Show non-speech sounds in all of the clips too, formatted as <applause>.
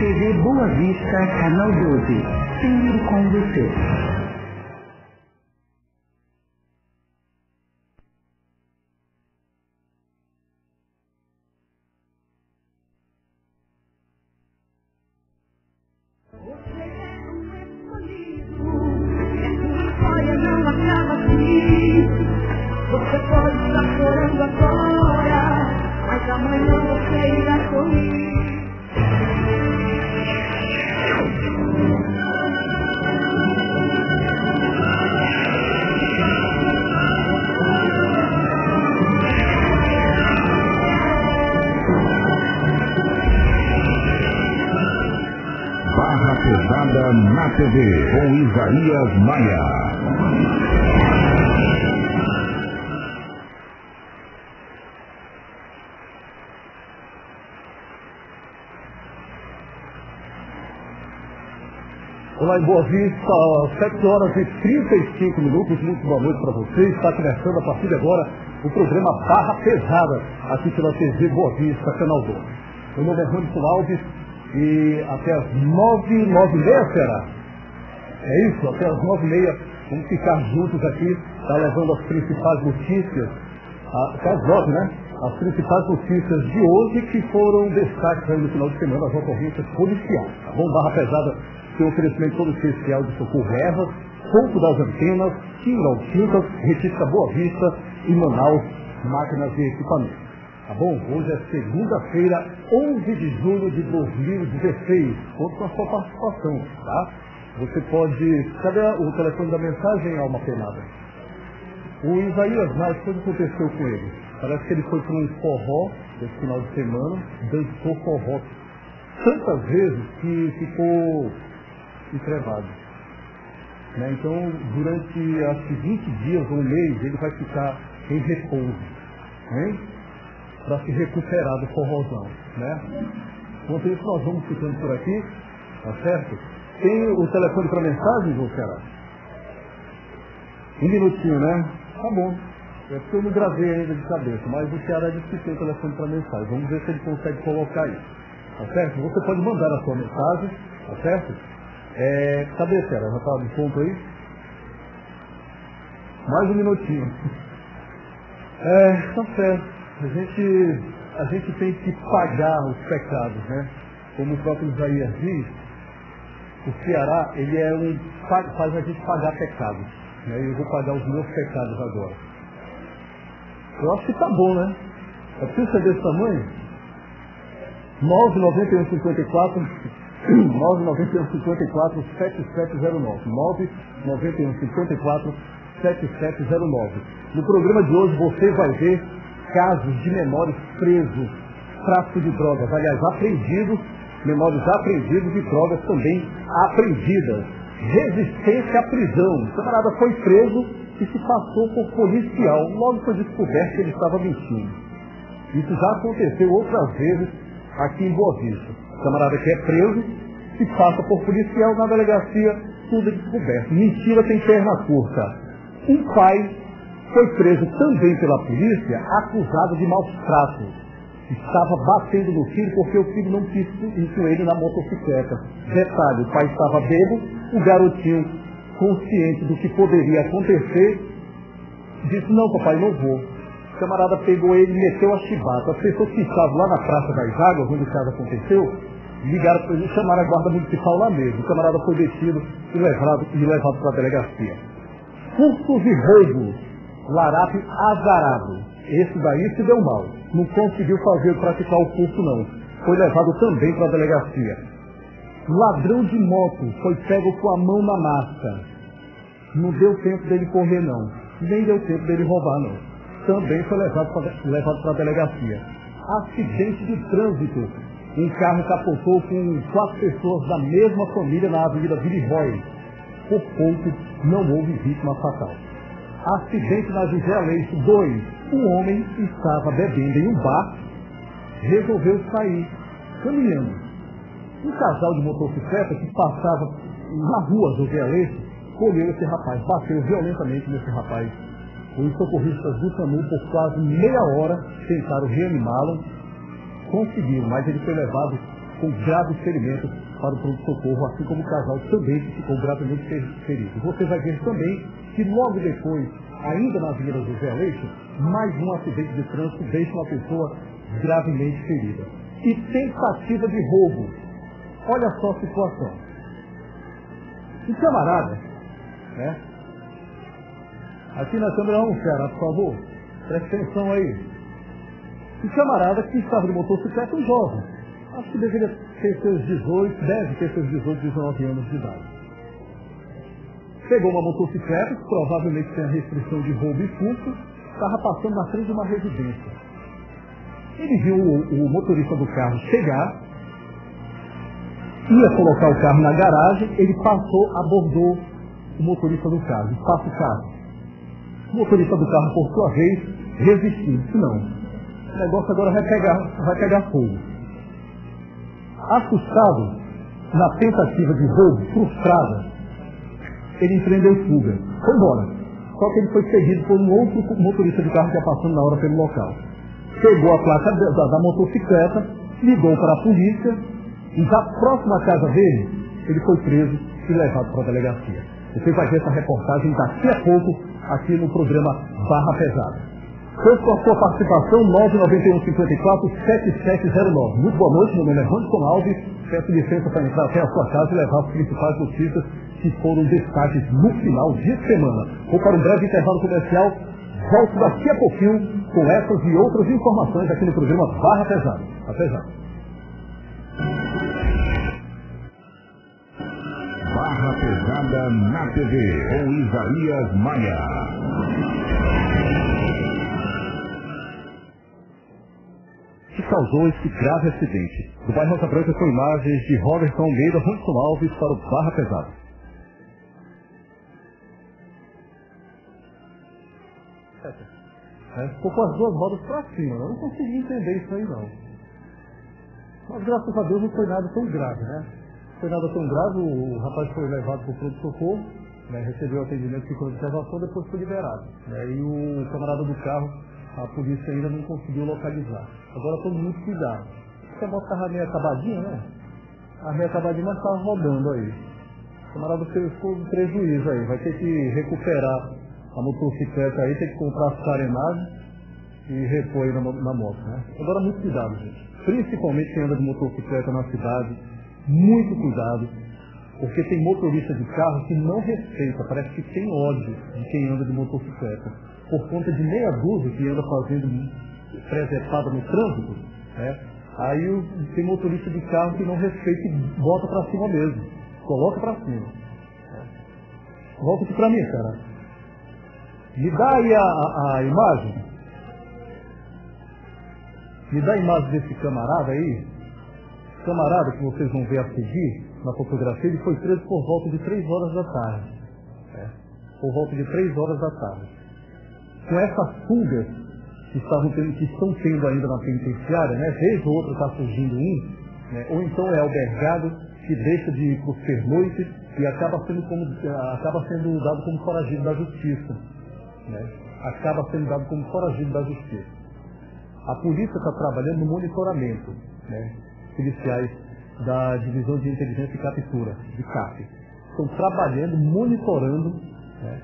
TV Boa Vista, Canal 12. Sempre com você. Isaías Maia. Olá em Boa Vista, 7 horas e 35 minutos, muito boa noite para você. Está começando a partir de agora o programa Barra Pesada, aqui pela TV Boa Vista, Canal 2. Meu nome é Anderson Alves e até as 9, 9 e meia será? É isso, até as 9 e meia vamos ficar juntos aqui, tá levando as principais notícias, até as 9, né? As principais notícias de hoje que foram destaques aí no final de semana, as ocorrências policiais, tá bom? Barra Pesada tem um oferecimento todo especial de socorro ervas, ponto das antenas, Tingal Tintas, Retífica Boa Vista e Manaus, máquinas e equipamentos. Tá bom? Hoje é segunda-feira, 11 de julho de 2016. Conto com a sua participação, tá? Você pode... Cadê o telefone da mensagem, Alma Penada? O Isaías, mas o que aconteceu com ele? Parece que ele foi para um forró esse final de semana, dançou forró tantas vezes que ficou entrevado. Né? Então, durante acho que 20 dias ou um mês, ele vai ficar em repouso. Para se recuperar do forrozão. Né? Enquanto isso, nós vamos ficando por aqui, tá certo? Tem o telefone para mensagem, João Ceará? Um minutinho, né? Tá bom. É porque eu não gravei ainda de cabeça, mas o Ceará disse que tem o telefone para mensagem. Vamos ver se ele consegue colocar isso. Tá certo? Você pode mandar a sua mensagem, tá certo? É, cadê, Ceará? Já estava de ponto aí? Mais um minutinho. É, tá certo. A gente, a gente tem que pagar os pecados, né? Como o próprio Isaías diz, o Ceará, ele é um, faz a gente pagar pecados. Né? Eu vou pagar os meus pecados agora. Eu acho que tá bom, né? É preciso ser desse tamanho? 991 54 991 54 7709 991 54 7709 No programa de hoje você vai ver casos de menores presos, tráfico de drogas, aliás, apreendidos, menores apreendidos e drogas também apreendidas. Resistência à prisão. O camarada foi preso e se passou por policial. Logo foi descoberto que ele estava mentindo. Isso já aconteceu outras vezes aqui em Boa Vista. O camarada que é preso se passa por policial na delegacia, tudo é descoberto. Mentira tem perna curta. Um pai foi preso também pela polícia, acusado de maus tratos. Estava batendo no filho porque o filho não quis com ele na motocicleta. Detalhe, o pai estava bêbado, o garotinho, consciente do que poderia acontecer, disse, não papai, não vou. O camarada pegou ele e meteu a chibata. As pessoas que estavam lá na Praça das Águas, onde o caso aconteceu, ligaram para ele e chamaram a guarda municipal lá mesmo. O camarada foi detido e levado, e levado para a delegacia. Furtos e roubos, larápio azarado. Esse daí se deu mal. Não conseguiu fazer praticar o furto não. Foi levado também para a delegacia. Ladrão de moto foi pego com a mão na massa. Não deu tempo dele correr não. Nem deu tempo dele roubar não. Também foi levado para levado a delegacia. Acidente de trânsito. Um carro capotou com quatro pessoas da mesma família na Avenida Viriroy. Por pouco não houve vítima fatal. Acidente na José Aleixo 2. Um homem estava bebendo em um bar, resolveu sair caminhando. Um casal de motocicleta que passava na rua José Aleixo colheu esse rapaz, bateu violentamente nesse rapaz. Os socorristas do SAMU, por quase meia hora, tentaram reanimá-lo, conseguiram, mas ele foi levado com graves ferimentos para o pronto-socorro, assim como o casal também que ficou gravemente ferido. Você vai ver também que logo depois, ainda na Avenida José Leite, mais um acidente de trânsito deixa uma pessoa gravemente ferida. E tentativa de roubo. Olha só a situação. Um camarada, né? Aqui na câmera 1, Ceará, por favor. Preste atenção aí. Um camarada que estava de motocicleta, um jovem. Acho que deveria ter seus 18, deve ter seus 18, 19 anos de idade. Pegou uma motocicleta, que provavelmente tem a restrição de roubo e furto, estava passando na frente de uma residência. Ele viu o, o motorista do carro chegar, ia colocar o carro na garagem, ele passou, abordou o motorista do carro, passa o carro. O motorista do carro, por sua vez, resistiu. Disse, não, o negócio agora vai pegar, vai pegar fogo. Assustado, na tentativa de roubo, frustrada, ele empreendeu fuga. Foi embora. Só que ele foi seguido por um outro motorista de carro que ia passando na hora pelo local. Pegou a placa da, da motocicleta, ligou para a polícia e já próximo à casa dele, ele foi preso e levado para a delegacia. Você vai ver essa reportagem daqui a pouco aqui no programa Barra Pesada. Conto com a sua participação, 991-54-7709. Muito boa noite, meu nome é Ranson Alves. Peço licença para entrar até a sua casa e levar as principais notícias que foram destaques no final de semana. Vou para um breve intervalo comercial. Volto daqui a pouquinho com essas e outras informações aqui no programa Barra Pesada. Até já. Barra Pesada na TV, com Isaías Maia. que causou esse grave acidente. Do bairro Rosa Branca com imagens de Robertson Almeida, Ranson Alves para o Barra Pesada. É, ficou com as duas rodas para cima. Eu não consegui entender isso aí não. Mas graças a Deus não foi nada tão grave, né? Não foi nada tão grave, o rapaz foi levado para o pronto-socorro, né, recebeu atendimento, de observação, depois foi liberado. Né, e o camarada do carro a polícia ainda não conseguiu localizar. Agora todo muito cuidado. Porque a moto estava meio acabadinha, né? A meio acabadinha, mas estava rodando aí. O camarada ficou um prejuízo aí. Vai ter que recuperar a motocicleta aí, tem que comprar as carenagens e repor na, na moto, né? Agora muito cuidado, gente. Principalmente quem anda de motocicleta na cidade, muito cuidado, porque tem motorista de carro que não respeita, parece que tem ódio de quem anda de motocicleta por conta de meia dúzia que anda fazendo presepada no trânsito, né? aí tem motorista de carro que não respeita e bota para cima mesmo. Coloca para cima. Volta aqui para mim, cara. Me dá aí a, a, a, imagem. Me dá a imagem desse camarada aí. Esse camarada que vocês vão ver a seguir na fotografia, ele foi preso por volta de 3 horas da tarde. Né? Por volta de 3 horas da tarde com essas fugas que, estavam tendo, que estão tendo ainda na penitenciária, né? vez ou outra está surgindo um, né? ou então é albergado que deixa de ir para os pernoites e acaba sendo, como, acaba sendo dado como foragido da justiça. Né? Acaba sendo dado como foragido da justiça. A polícia está trabalhando no monitoramento, né? policiais da Divisão de Inteligência e Captura, de CAP. Estão trabalhando, monitorando, né?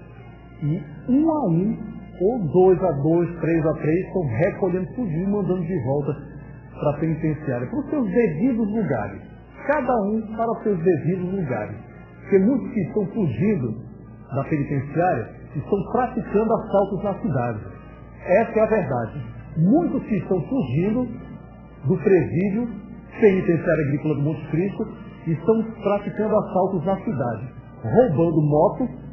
e um a um ou dois a dois, três a três, estão recolhendo tudo e mandando de volta para a penitenciária, para os seus devidos lugares. Cada um para os seus devidos lugares. Porque muitos que estão fugindo da penitenciária estão praticando assaltos na cidade. Essa é a verdade. Muitos que estão fugindo do presídio penitenciário agrícola do Monte Cristo estão praticando assaltos na cidade, roubando motos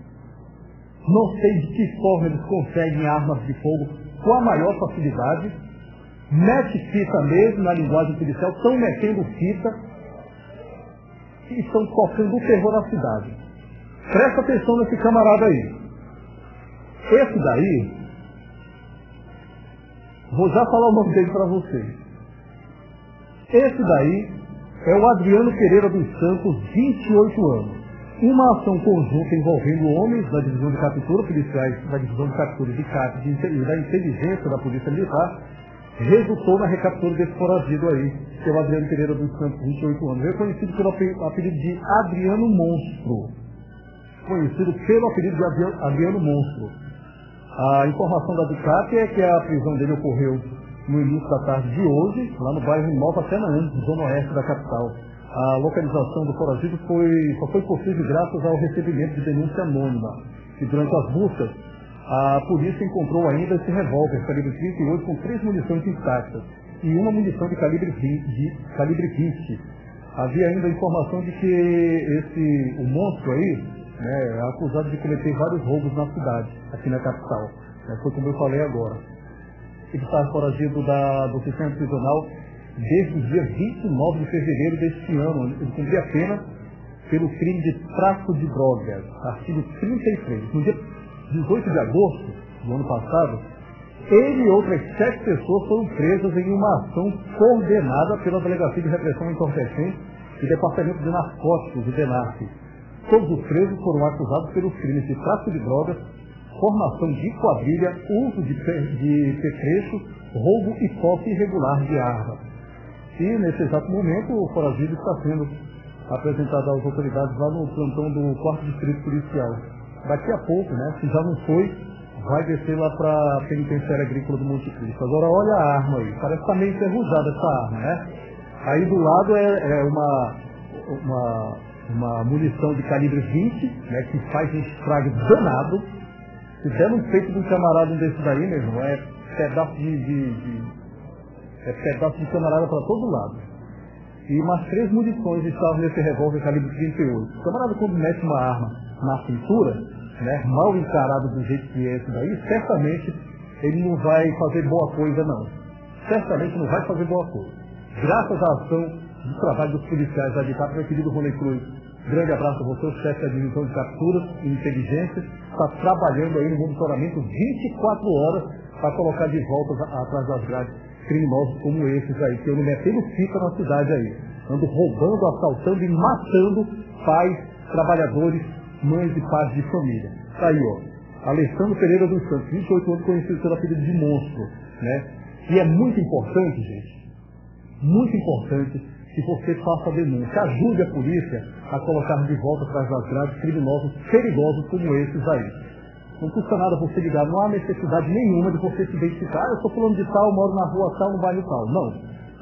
não sei de que forma eles conseguem armas de fogo com a maior facilidade. Mete fita mesmo na linguagem policial, estão metendo fita e estão tocando o terror na cidade. Presta atenção nesse camarada aí. Esse daí, vou já falar o nome dele para vocês. Esse daí é o Adriano Pereira dos Santos, 28 anos uma ação conjunta envolvendo homens da divisão de captura, policiais da divisão de captura de CAP da inteligência da Polícia Militar, resultou na recaptura desse foragido aí, que é o Adriano Pereira dos Santos, 28 anos. Reconhecido pelo apelido de Adriano Monstro. Conhecido pelo apelido de Adriano Monstro. A informação da Ducati é que a prisão dele ocorreu no início da tarde de hoje, lá no bairro Nova Canaã, zona oeste da capital. A localização do foragido foi, só foi possível graças ao recebimento de denúncia anônima. E durante as buscas, a polícia encontrou ainda esse revólver calibre 38 com três munições intactas e uma munição de calibre 20. De calibre 20. Havia ainda a informação de que esse, o monstro aí né, acusado de cometer vários roubos na cidade, aqui na capital. É, foi como eu falei agora. Ele está foragido da, do sistema prisional desde o dia 29 de fevereiro deste ano. Ele cumpria a pena pelo crime de tráfico de drogas, artigo 33. No dia 18 de agosto do ano passado, ele e outras sete pessoas foram presas em uma ação coordenada pela Delegacia de Repressão Entorpecente e Departamento de Narcóticos, o DENARC. Todos os presos foram acusados pelos crimes de tráfico de drogas, formação de quadrilha, uso de, de roubo e posse irregular de arma. E, nesse exato momento, o foragido está sendo apresentado às autoridades lá no plantão do 4 Distrito Policial daqui a pouco, né, se já não foi, vai descer lá para a penitenciária agrícola do Monte Cristo. Agora olha a arma aí, parece que está meio enferrujada essa arma, né? Aí do lado é, é uma, uma, uma munição de calibre 20, né, que faz um estrago danado. Se der no peito de um camarada desse daí, meu irmão, é pedaço de, de, de é pedaço de camarada para todo lado. E umas três munições estavam nesse revólver calibre 38. O camarada quando mete uma arma na cintura, né, mal encarado do jeito que é esse daí, certamente ele não vai fazer boa coisa não. Certamente não vai fazer boa coisa. Graças à ação do trabalho dos policiais da DICAP, meu querido Rony Cruz, grande abraço a você, chefe da divisão de capturas e inteligência, está trabalhando aí no monitoramento 24 horas para colocar de volta atrás das grades criminosos como esses aí, que eu não metendo fica na cidade aí. Ando roubando, assaltando e matando pais, trabalhadores, mães e pais de família. Tá aí, ó. Alessandro Pereira dos Santos, 28 anos, conhecido pelo apelido de monstro, né? E é muito importante, gente, muito importante que você faça a denúncia, ajude a polícia a colocar de volta atrás das grades criminosos perigosos como esses aí. Não custa nada você ligar, não há necessidade nenhuma de você se identificar. Ah, eu sou falando de tal, moro na rua tal, no bairro tal. Não,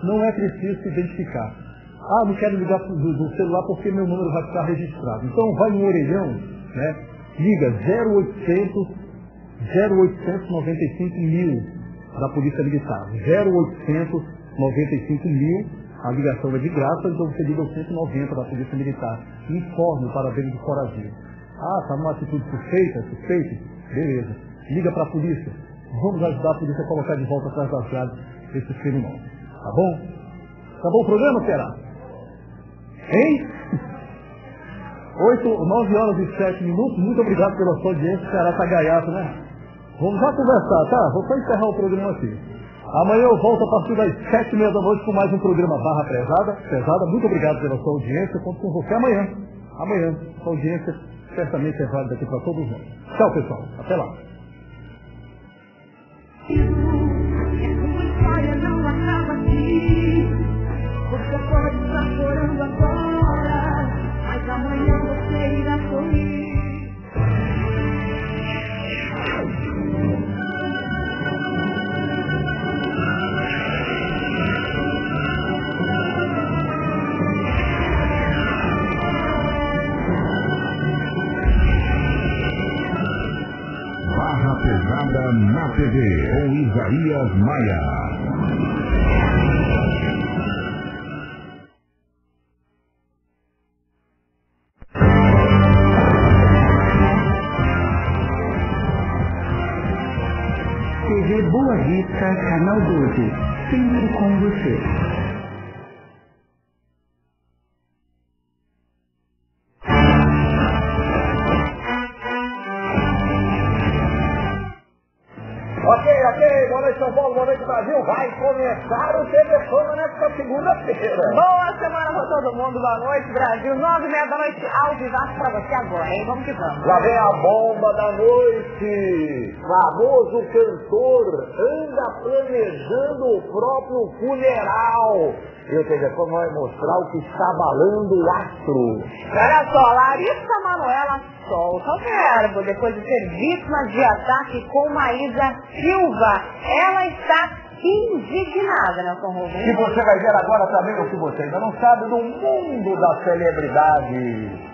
não é preciso se identificar. Ah, não quero ligar do, do celular porque meu número vai ficar registrado. Então vai no orelhão, né? Liga 0800 0895 mil da Polícia Militar. 0800 95 mil, a ligação é de graça, então você liga o 190 da Polícia Militar. Informe o paradeiro do foragido. Ah, está numa atitude suspeita, suspeita? Beleza. Liga para a polícia. Vamos ajudar a polícia a colocar de volta atrás das grades esses criminosos. Tá bom? Bom o programa, será? Hein? <laughs> 8, 9 horas e 7 minutos. Muito obrigado pela sua audiência. O Ceará tá gaiato, né? Vamos já conversar, tá? Vou só encerrar o programa aqui. Amanhã eu volto a partir das sete e meia da noite com mais um programa Barra Pesada. Pesada, muito obrigado pela sua audiência. Conto com você amanhã. Amanhã, sua audiência certamente é válida aqui para todos nós. Tchau, pessoal. Até lá. Você pode TV, com Isaías Maia. TV Boa Vista, Canal 12. Sempre com você. Boa semana pra todo mundo, boa noite Brasil. Nove e meia da noite, ao vivaço pra você agora, hein? Vamos que vamos. Lá vem a bomba da noite. Famoso cantor anda planejando o próprio funeral. E o Fama vai mostrar o que está abalando o astro. Olha só, Larissa Manoela solta o verbo depois de ser vítima de ataque com Maísa Silva. Ela está indignada, Nelson Rubens. E você vai ver agora também o que você ainda não sabe do mundo da celebridade.